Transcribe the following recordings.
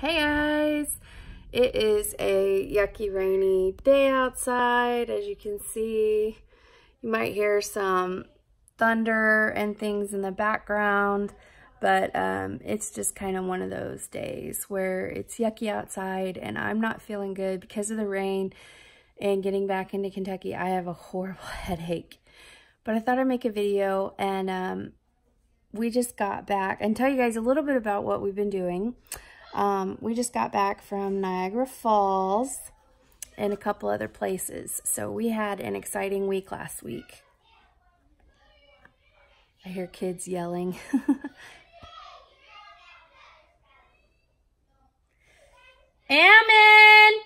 Hey guys! It is a yucky rainy day outside as you can see. You might hear some thunder and things in the background but um, it's just kind of one of those days where it's yucky outside and I'm not feeling good because of the rain and getting back into Kentucky. I have a horrible headache but I thought I'd make a video and um, we just got back and tell you guys a little bit about what we've been doing. Um, we just got back from Niagara Falls and a couple other places. So we had an exciting week last week. I hear kids yelling. Ammon!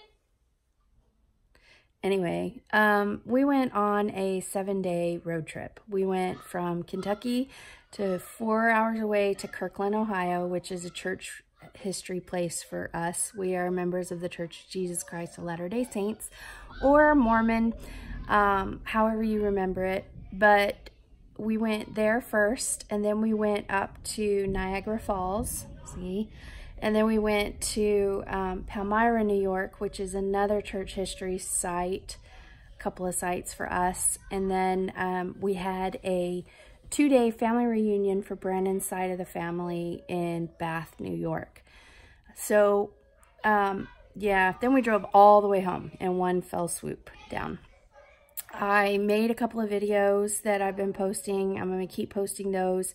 Anyway, um, we went on a seven-day road trip. We went from Kentucky to four hours away to Kirtland, Ohio, which is a church history place for us. We are members of the Church of Jesus Christ of Latter-day Saints or Mormon, um, however you remember it. But we went there first and then we went up to Niagara Falls, see? And then we went to um, Palmyra, New York, which is another church history site, a couple of sites for us. And then um, we had a two-day family reunion for Brandon's side of the family in Bath, New York. So, um, yeah, then we drove all the way home in one fell swoop down. I made a couple of videos that I've been posting. I'm going to keep posting those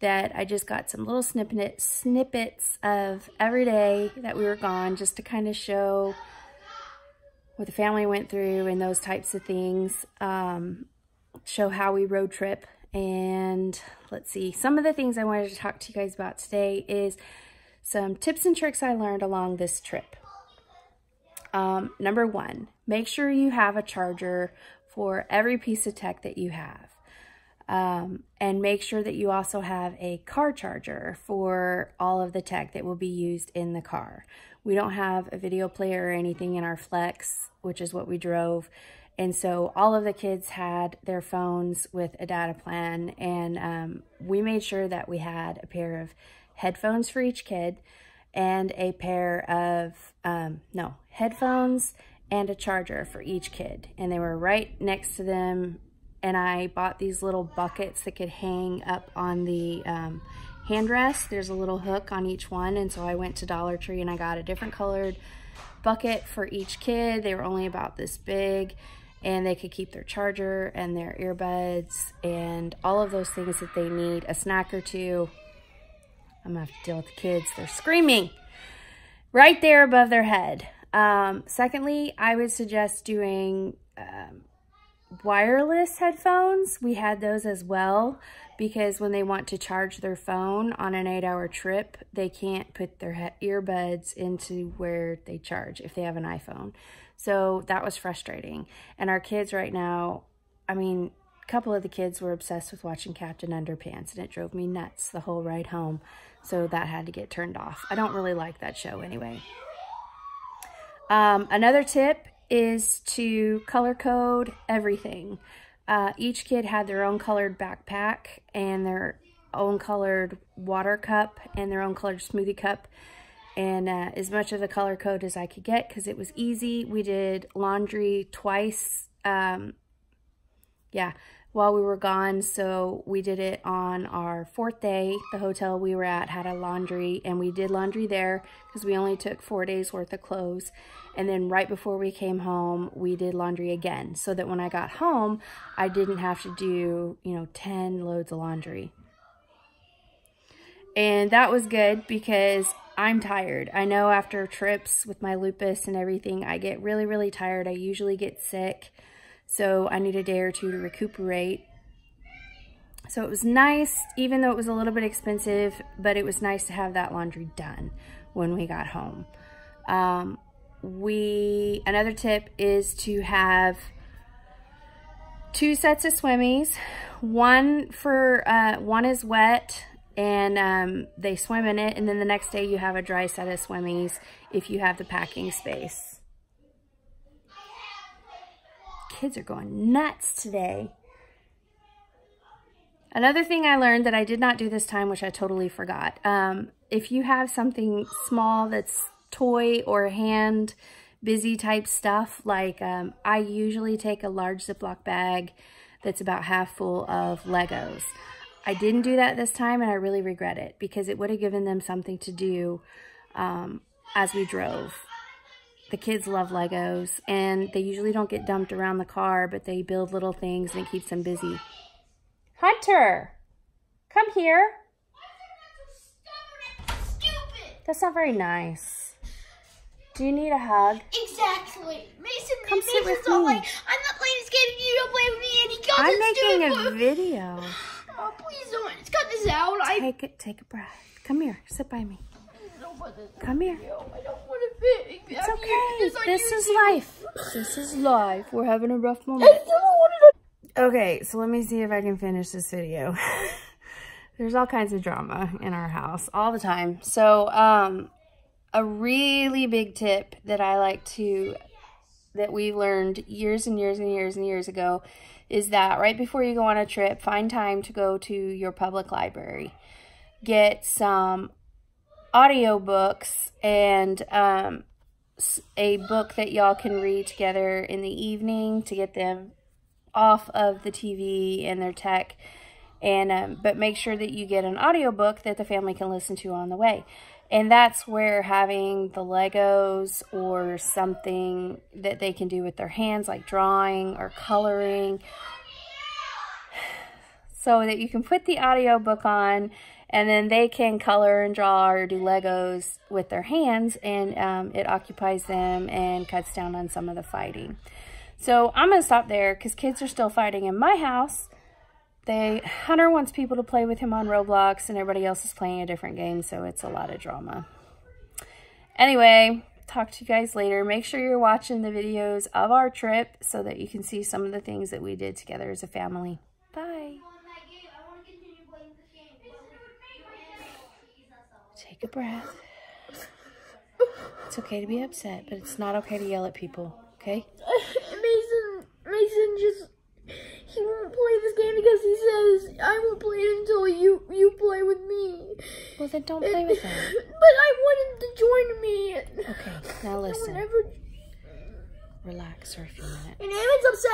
that I just got some little snippet, snippets of every day that we were gone just to kind of show what the family went through and those types of things. Um, show how we road trip and let's see, some of the things I wanted to talk to you guys about today is some tips and tricks I learned along this trip. Um, number one, make sure you have a charger for every piece of tech that you have. Um, and make sure that you also have a car charger for all of the tech that will be used in the car. We don't have a video player or anything in our Flex, which is what we drove. And so all of the kids had their phones with a data plan and um, we made sure that we had a pair of headphones for each kid and a pair of, um, no, headphones and a charger for each kid. And they were right next to them. And I bought these little buckets that could hang up on the um, handrest. There's a little hook on each one. And so I went to Dollar Tree and I got a different colored bucket for each kid. They were only about this big and they could keep their charger and their earbuds and all of those things that they need, a snack or two. I'm gonna have to deal with the kids. They're screaming right there above their head. Um, secondly, I would suggest doing um, wireless headphones. We had those as well because when they want to charge their phone on an eight hour trip, they can't put their earbuds into where they charge if they have an iPhone. So that was frustrating. And our kids right now, I mean, a couple of the kids were obsessed with watching Captain Underpants and it drove me nuts the whole ride home. So that had to get turned off. I don't really like that show anyway. Um, another tip is to color code everything. Uh, each kid had their own colored backpack and their own colored water cup and their own colored smoothie cup and uh, as much of the color code as I could get because it was easy. We did laundry twice, um, yeah, while we were gone. So we did it on our fourth day. The hotel we were at had a laundry and we did laundry there because we only took four days worth of clothes. And then right before we came home, we did laundry again so that when I got home, I didn't have to do, you know, 10 loads of laundry. And that was good because I'm tired. I know after trips with my lupus and everything, I get really, really tired. I usually get sick. So I need a day or two to recuperate. So it was nice, even though it was a little bit expensive, but it was nice to have that laundry done when we got home. Um, we, another tip is to have two sets of swimmies. One for, uh, one is wet and um, they swim in it. And then the next day you have a dry set of swimmies if you have the packing space. Kids are going nuts today. Another thing I learned that I did not do this time, which I totally forgot. Um, if you have something small that's toy or hand busy type stuff, like um, I usually take a large Ziploc bag that's about half full of Legos. I didn't do that this time and I really regret it because it would have given them something to do um, as we drove. The kids love Legos and they usually don't get dumped around the car, but they build little things and it keeps them busy. Hunter, come here. That's not very nice. Do you need a hug? Exactly. Mason, Come Mason's sit with all me. like, I'm not playing this game you don't play with me, and he goes I'm making a video. Please don't. Let's cut this out. I Take it, take a breath. Come here, sit by me. don't want this Come here. I don't want to fit. It's okay. This is life. This is life. We're having a rough I moment. don't want to. Okay, so let me see if I can finish this video. There's all kinds of drama in our house all the time. So, um, a really big tip that I like to, that we learned years and years and years and years ago is that right before you go on a trip, find time to go to your public library. Get some audiobooks and um, a book that y'all can read together in the evening to get them off of the TV and their tech and um, but make sure that you get an audiobook that the family can listen to on the way and that's where having the legos or something that they can do with their hands like drawing or coloring so that you can put the audiobook on and then they can color and draw or do legos with their hands and um, it occupies them and cuts down on some of the fighting. So i'm going to stop there because kids are still fighting in my house hunter wants people to play with him on roblox and everybody else is playing a different game so it's a lot of drama anyway talk to you guys later make sure you're watching the videos of our trip so that you can see some of the things that we did together as a family bye Take a breath. It's okay to be upset, but it's not okay to yell at people, okay? Mason, Mason just he won't play this game because I won't play it until you you play with me. Well, then don't play with them. But I want him to join me. Okay, now listen. Relax for a few minutes. and Evan's upset.